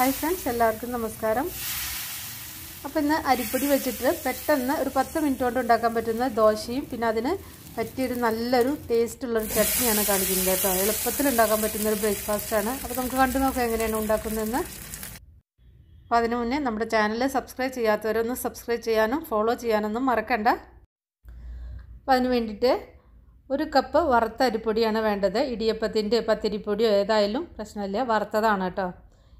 Hi friends എല്ലാവർക്കും നമസ്കാരം. അപ്പോൾ ഇന്ന് അരിപ്പൊടി വെച്ചിട്ട് പെട്ടെന്ന് ഒരു പത്ത് മിനിറ്റ് കൊണ്ട് ഉണ്ടാക്കാൻ പറ്റുന്ന ദോശയും പിന്നെ അതിന് പറ്റിയൊരു നല്ലൊരു ടേസ്റ്റുള്ളൊരു ചട്നിയാണ് കാണിക്കുന്നത് കേട്ടോ. എളുപ്പത്തിൽ ഉണ്ടാക്കാൻ പറ്റുന്ന ഒരു ബ്രേക്ക്ഫാസ്റ്റാണ് അപ്പോൾ നമുക്ക് കണ്ടു നോക്കാം എങ്ങനെയാണ് ഉണ്ടാക്കുന്നതെന്ന്. അപ്പോൾ അതിനു മുന്നേ നമ്മുടെ ചാനൽ സബ്സ്ക്രൈബ് ചെയ്യാത്തവരൊന്നും സബ്സ്ക്രൈബ് ചെയ്യാനും ഫോളോ ചെയ്യാനൊന്നും മറക്കണ്ട. അപ്പോൾ അതിന് വേണ്ടിയിട്ട് ഒരു കപ്പ് വറുത്ത അരിപ്പൊടിയാണ് വേണ്ടത്. ഇടിയപ്പത്തിന്റെ പത്തിരിപ്പൊടിയോ ഏതായാലും പ്രശ്നമില്ല. വറുത്തതാണ് കേട്ടോ.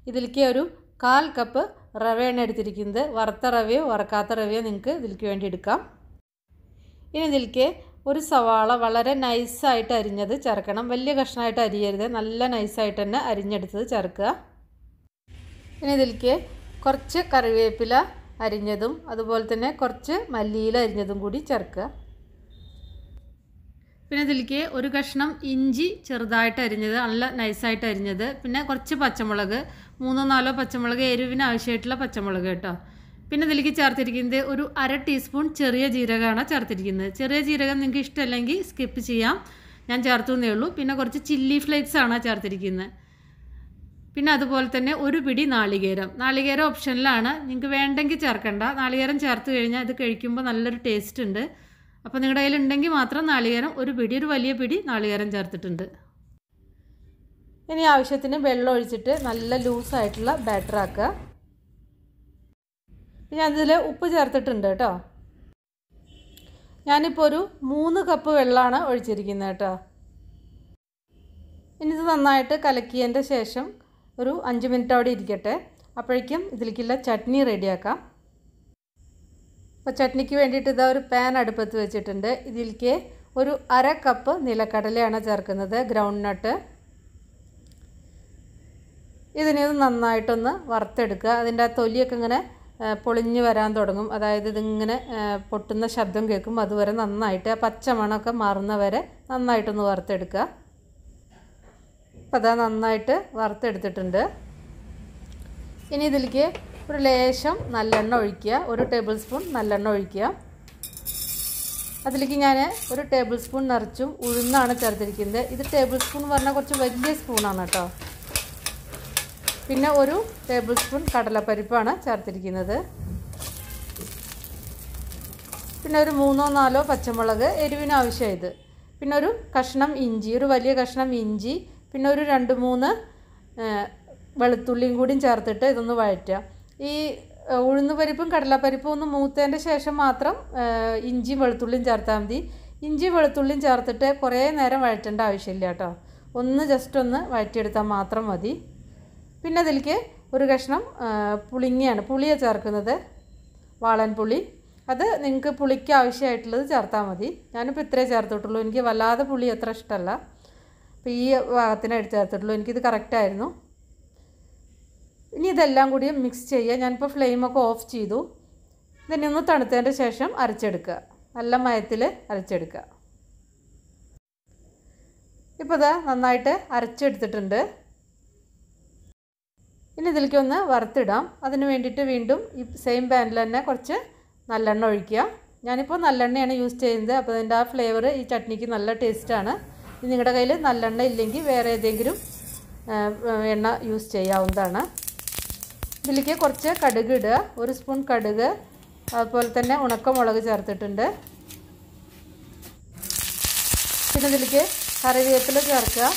ഇതിലേക്ക് ഒരു കാൽ കപ്പ് റവയാണ് എടുത്തിരിക്കുന്നത്. വറുത്ത റവയോ വറക്കാത്ത റവയോ നിങ്ങൾക്ക് ഇതിലേക്ക് വേണ്ടി എടുക്കാം. ഇനി ഇതിലേക്ക് ഒരു സവാള വളരെ നൈസായിട്ട് അരിഞ്ഞത് ചേർക്കണം. വലിയ കഷ്ണമായിട്ട് അരിയരുത്. നല്ല നൈസായിട്ട് തന്നെ അരിഞ്ഞെടുത്തത് ചേർക്കുക. ഇനി ഇതിലേക്ക് കുറച്ച് കറിവേപ്പില അരിഞ്ഞതും അതുപോലെ തന്നെ കുറച്ച് മല്ലിയില അരിഞ്ഞതും കൂടി ചേർക്കുക. പിന്നെ ഇതിലേക്ക് ഒരു കഷ്ണം ഇഞ്ചി ചെറുതായിട്ട് അരിഞ്ഞത് നല്ല നൈസായിട്ട് അരിഞ്ഞത് പിന്നെ കുറച്ച് പച്ചമുളക് മൂന്നോ നാലോ പച്ചമുളക് എരിവിന് ആവശ്യമായിട്ടുള്ള പച്ചമുളക് കേട്ടോ. പിന്നെ ഇതിലേക്ക് ചേർത്തിരിക്കുന്നത് ഒരു അര ടീസ്പൂൺ ചെറിയ ജീരകമാണ് ചേർത്തിരിക്കുന്നത്. ചെറിയ ജീരകം നിങ്ങൾക്ക് ഇഷ്ടമല്ലെങ്കിൽ സ്കിപ്പ് ചെയ്യാം ഞാൻ ചേർത്തു എന്നേ ഉള്ളൂ. പിന്നെ കുറച്ച് ചില്ലി ഫ്ലേക്സ് ആണ് ചേർത്തിരിക്കുന്നത്. പിന്നെ അതുപോലെ തന്നെ ഒരു പിടി നാളികേരം. നാളികേരം ഓപ്ഷനിലാണ്. നിങ്ങൾക്ക് വേണ്ടെങ്കിൽ ചേർക്കണ്ട. നാളികേരം ചേർത്ത് കഴിഞ്ഞാൽ ഇത് കഴിക്കുമ്പോൾ നല്ലൊരു ടേസ്റ്റ് ഉണ്ട്. അപ്പോൾ നിങ്ങളുടെ കയ്യിൽ ഉണ്ടെങ്കിൽ മാത്രം നാളികേരം ഒരു പിടി ഒരു വലിയ പിടി നാളികേരം ചേർത്തിട്ടുണ്ട്. ഇനി ആവശ്യത്തിന് വെള്ളം ഒഴിച്ചിട്ട് നല്ല ലൂസായിട്ടുള്ള ബാറ്റർ ആക്കുക. പിന്നെ അതിൽ ഉപ്പ് ചേർത്തിട്ടുണ്ട് കേട്ടോ. ഞാനിപ്പോൾ ഒരു മൂന്ന് കപ്പ് വെള്ളമാണ് ഒഴിച്ചിരിക്കുന്നത് കേട്ടോ. ഇനി ഇത് നന്നായിട്ട് കലക്കിയതിന്റെ ശേഷം ഒരു അഞ്ച് മിനിറ്റ് അവിടെ ഇരിക്കട്ടെ. അപ്പോഴേക്കും ഇതിലേക്കുള്ള ചട്നി റെഡിയാക്കാം അപ്പോൾ ചട്നിക്ക് വേണ്ടിയിട്ട് ഇതാ ഒരു പാൻ അടുപ്പത്ത് വെച്ചിട്ടുണ്ട്. ഇതിലേക്ക് ഒരു അര കപ്പ് നിലക്കടലയാണ് ചേർക്കുന്നത് ഗ്രൗണ്ട് നട്ട് ഇതിനെ നന്നായിട്ടൊന്ന് വറുത്തെടുക്കുക. അതിന്റെ ആ തൊലിയൊക്കെ ഇങ്ങനെ പൊളിഞ്ഞ് വരാൻ തുടങ്ങും. അതായത് ഇതിങ്ങനെ പൊട്ടുന്ന ശബ്ദം കേൾക്കും. അതുവരെ നന്നായിട്ട് ആ പച്ചമണമൊക്കെ മാറുന്ന വരെ നന്നായിട്ടൊന്ന് വറുത്തെടുക്കുക. അപ്പോൾ അതാ നന്നായിട്ട് വറുത്തെടുത്തിട്ടുണ്ട്. ഇനി ഇതിലേക്ക് ഒരു ലേശം നല്ലെണ്ണ ഒഴിക്കുക. ഒരു ടേബിൾ സ്പൂൺ നല്ലെണ്ണ ഒഴിക്കുക. അതിലേക്ക് ഞാൻ ഒരു ടേബിൾ സ്പൂൺ നിറച്ചും ഉഴുന്നാണ് ചേർത്തിരിക്കുന്നത്. ഇത് ടേബിൾ സ്പൂൺ പറഞ്ഞാൽ കുറച്ച് വലിയ സ്പൂണാണ് കേട്ടോ. പിന്നെ ഒരു ടേബിൾ സ്പൂൺ കടലപ്പരിപ്പാണ് ചേർത്തിരിക്കുന്നത്. പിന്നെ ഒരു മൂന്നോ നാലോ പച്ചമുളക് എരിവിന് ആവശ്യമായത് പിന്നെ ഒരു കഷ്ണം ഇഞ്ചി ഒരു വലിയ കഷ്ണം ഇഞ്ചി പിന്നെ ഒരു രണ്ട് മൂന്ന് വെളുത്തുള്ളിയും കൂടിയും ചേർത്തിട്ട് ഇതൊന്ന് വഴറ്റുക. ഈ ഉഴുന്ന് പരിപ്പും കടലപ്പരിപ്പും ഒന്ന് മൂത്തതിന്റെ ശേഷം മാത്രം ഇഞ്ചിയും വെളുത്തുള്ളിയും ചേർത്താൽ മതി. ഇഞ്ചി വെളുത്തുള്ളിയും ചേർത്തിട്ട് കുറേ നേരം വഴറ്റേണ്ട ആവശ്യമില്ല കേട്ടോ. ഒന്ന് ജസ്റ്റ് ഒന്ന് വഴറ്റിയെടുത്താൽ മാത്രം മതി. പിന്നെ അതിലേക്ക് ഒരു കഷ്ണം പുളിങ്ങയാണ്. പുളിയാണ് ചേർക്കുന്നത്. വാളൻ പുളി. അത് നിങ്ങൾക്ക് പുളിക്ക് ആവശ്യമായിട്ടുള്ളത് ചേർത്താൽ മതി. ഞാനിപ്പോൾ ഇത്രേ ചേർത്തിട്ടുള്ളൂ. എനിക്ക് വല്ലാതെ പുളി അത്ര ഇഷ്ടമല്ല അപ്പോൾ ഈ ഭാഗത്തിനായിട്ട് ചേർത്തിട്ടുള്ളൂ. എനിക്കിത് കറക്റ്റായിരുന്നു ഇനി ഇതെല്ലാം കൂടി മിക്സ് ചെയ്യുക. ഞാനിപ്പോൾ ഫ്ലെയിമൊക്കെ ഓഫ് ചെയ്തു. ഇതിനെ ഒന്ന് തണുത്തതിന്റെ ശേഷം അരച്ചെടുക്കുക. നല്ല മയത്തിൽ അരച്ചെടുക്കുക. ഇപ്പോൾ ഇതാ നന്നായിട്ട് അരച്ചെടുത്തിട്ടുണ്ട്. ഇനി ഇതിലേക്ക് ഒന്ന് വറുത്തിടാം. അതിന് വേണ്ടിയിട്ട് വീണ്ടും ഈ സെയിം പാനിൽ തന്നെ കുറച്ച് നല്ലെണ്ണ ഒഴിക്കുക. ഞാനിപ്പോൾ നല്ലെണ്ണയാണ് യൂസ് ചെയ്യുന്നത്. അപ്പോൾ അതിന്റെ ആ ഫ്ലേവർ ഈ ചട്നിക്ക് നല്ല ടേസ്റ്റാണ് നിങ്ങളുടെ കയ്യിൽ നല്ലെണ്ണ ഇല്ലെങ്കിൽ വേറെ ഏതെങ്കിലും എണ്ണ യൂസ് ചെയ്യാവുന്നതാണ്. ഇതിലേക്ക് കുറച്ച് കടുക് ഇടുക. ഒരു സ്പൂൺ കടുക് അതുപോലെ തന്നെ ഉണക്കമുളക് ചേർത്തിട്ടുണ്ട്. പിന്നെ ഇതിലേക്ക് കറിവേപ്പില ചേർക്കുക.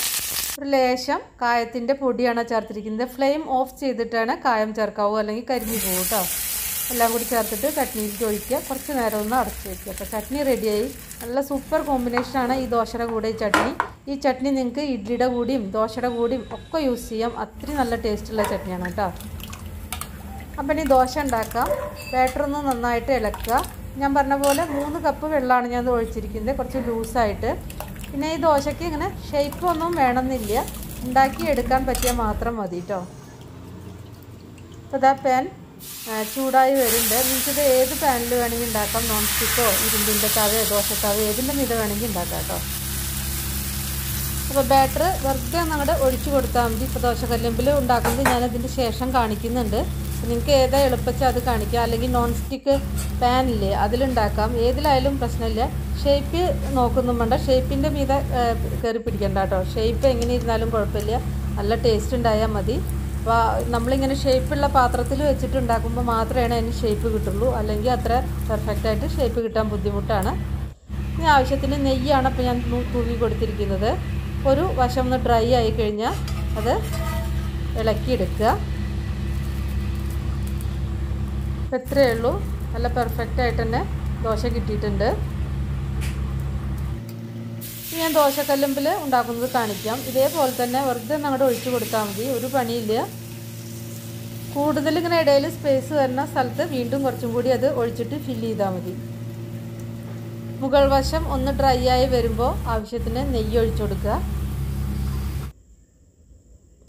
ഒരു ലേശം കായത്തിന്റെ പൊടിയാണ് ചേർത്തിരിക്കുന്നത്. ഫ്ലെയിം ഓഫ് ചെയ്തിട്ടാണ് കായം ചേർക്കാവൂ അല്ലെങ്കിൽ കരിഞ്ഞു പോകും കേട്ടോ. എല്ലാം കൂടി ചേർത്തിട്ട് ചട്നിയിലേക്ക് ഒഴിക്കുക. കുറച്ച് നേരം ഒന്ന് അടച്ച് വയ്ക്കുക അപ്പോൾ ചട്നി റെഡിയായി. നല്ല സൂപ്പർ കോമ്പിനേഷനാണ് ഈ ദോശയുടെ കൂടെ ഈ ചട്നി. ഈ ചട്നി നിങ്ങൾക്ക് ഇഡ്ലിയുടെ കൂടിയും ദോശയുടെ കൂടിയും ഒക്കെ യൂസ് ചെയ്യാം. അത്രയും നല്ല ടേസ്റ്റുള്ള ചട്നിയാണ് കേട്ടോ. അപ്പം ഇനി ദോശ ഉണ്ടാക്കാം. ബാറ്ററൊന്ന് നന്നായിട്ട് ഇളക്കുക. ഞാൻ പറഞ്ഞ പോലെ മൂന്ന് കപ്പ് വെള്ളമാണ് ഞാൻ ഒഴിച്ചിരിക്കുന്നത്. കുറച്ച് ലൂസായിട്ട് പിന്നെ ഈ ദോശയ്ക്ക് ഇങ്ങനെ ഷേപ്പ് ഒന്നും വേണമെന്നില്ല. ഉണ്ടാക്കി എടുക്കാൻ പറ്റിയാൽ മാത്രം മതി കേട്ടോ അപ്പോൾ ഇതാ പാൻ ചൂടായി വരുന്നുണ്ട്. നിങ്ങൾക്കിത് ഏത് പാനിൽ വേണമെങ്കിൽ ഉണ്ടാക്കാം. നോൺ സ്റ്റിക്കോ ഇരുമ്പിന്റെ തവയോ ദോശത്തവയോ ഏതിന്റെ മീത വേണമെങ്കിൽ ഉണ്ടാക്കാം കേട്ടോ അപ്പോൾ ബാറ്റർ വെറുതെ അങ്ങോട്ട് ഒഴിച്ചു കൊടുത്താൽ മതി. ഇപ്പോൾ ദോശക്കല്ലുമ്പിൽ ഉണ്ടാക്കുന്നത് ഞാനതിന്റെ ശേഷം കാണിക്കുന്നുണ്ട്. നിങ്ങൾക്ക് ഏതാ എളുപ്പച്ചാൽ അത് കാണിക്കുക അല്ലെങ്കിൽ നോൺ സ്റ്റിക്ക് പാനില്ലേ അതിലുണ്ടാക്കാം. ഏതിലായാലും പ്രശ്നമില്ല. ഷേപ്പ് നോക്കൊന്നും വേണ്ട. ഷേപ്പിന്റെ മീത കയറി പിടിക്കണ്ട കേട്ടോ. ഷേപ്പ് എങ്ങനെ ഇരുന്നാലും കുഴപ്പമില്ല. നല്ല ടേസ്റ്റ് ഉണ്ടായാൽ മതി. അപ്പോൾ നമ്മളിങ്ങനെ ഷേപ്പുള്ള പാത്രത്തിൽ വെച്ചിട്ടുണ്ടാക്കുമ്പോൾ മാത്രമേ അതിന് ഷേപ്പ് കിട്ടുള്ളൂ. അല്ലെങ്കിൽ അത്ര പെർഫെക്റ്റായിട്ട് ഷേപ്പ് കിട്ടാൻ ബുദ്ധിമുട്ടാണ്. ഇനി ആവശ്യത്തിന് നെയ്യാണ് അപ്പോൾ ഞാൻ തൂവി കൊടുത്തിരിക്കുന്നത്. ഒരു വശം ഒന്ന് ഡ്രൈ ആയി കഴിഞ്ഞാൽ അത് ഇളക്കിയെടുക്കുക. അപ്പോൾ ഇത്രയേ ഉള്ളൂ. നല്ല പെർഫെക്റ്റ് ആയിട്ട് തന്നെ ദോശ കിട്ടിയിട്ടുണ്ട്. ഞാൻ ദോശക്കല്ലുമ്പിൽ ഉണ്ടാക്കുന്നത് കാണിക്കാം. ഇതേപോലെ തന്നെ വെറുതെ നമ്മുടെ ഒഴിച്ചു കൊടുത്താൽ മതി. ഒരു പണിയില്ല. കൂടുതൽ ഇങ്ങനെ ഇടയിൽ സ്പേസ് വരുന്ന സ്ഥലത്ത് വീണ്ടും കുറച്ചും കൂടി അത് ഒഴിച്ചിട്ട് ഫില്ല് ചെയ്താൽ മതി. മുകൾ വശം ഒന്ന് ഡ്രൈ ആയി വരുമ്പോൾ ആവശ്യത്തിന് നെയ്യ് ഒഴിച്ചു കൊടുക്കുക.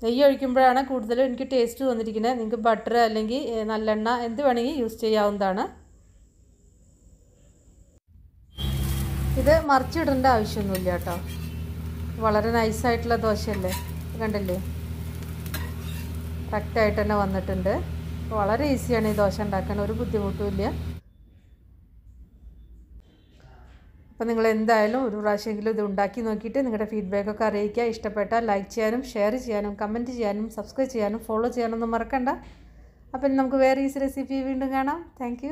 നെയ്യ് ഒഴിക്കുമ്പോഴാണ് കൂടുതലും എനിക്ക് ടേസ്റ്റ് തോന്നിയിരിക്കുന്നത് നിങ്ങൾക്ക് ബട്ടർ അല്ലെങ്കിൽ നല്ലെണ്ണ എന്ത് വേണമെങ്കിൽ യൂസ് ചെയ്യാവുന്നതാണ്. ഇത് മറിച്ചിടേണ്ട ആവശ്യമൊന്നുമില്ല കേട്ടോ. വളരെ നൈസായിട്ടുള്ള ദോശയല്ലേ? കണ്ടില്ലേ? കറക്റ്റായിട്ട് തന്നെ വന്നിട്ടുണ്ട്. വളരെ ഈസിയാണ് ഈ ദോശ ഉണ്ടാക്കാൻ. ഒരു ബുദ്ധിമുട്ടുമില്ല അപ്പോൾ നിങ്ങൾ എന്തായാലും ഒരു പ്രാവശ്യമെങ്കിലും ഇത് ഉണ്ടാക്കി നോക്കിയിട്ട് നിങ്ങളുടെ ഫീഡ്ബാക്കൊക്കെ അറിയിക്കുക. ഇഷ്ടപ്പെട്ടാൽ ലൈക്ക് ചെയ്യാനും ഷെയർ ചെയ്യാനും കമന്റ് ചെയ്യാനും സബ്സ്ക്രൈബ് ചെയ്യാനും ഫോളോ ചെയ്യാനൊന്നും മറക്കണ്ട. അപ്പം നമുക്ക് വേറെ ഈസി റെസിപ്പി വീണ്ടും കാണാം. താങ്ക്